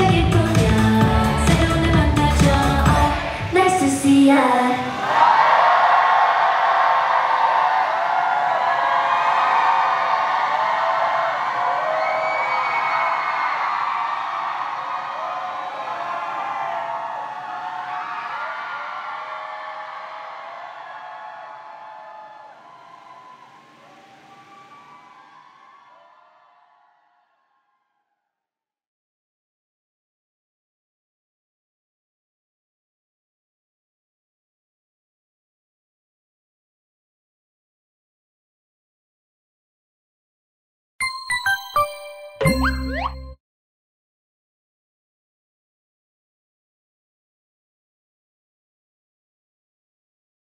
say it. Yeah.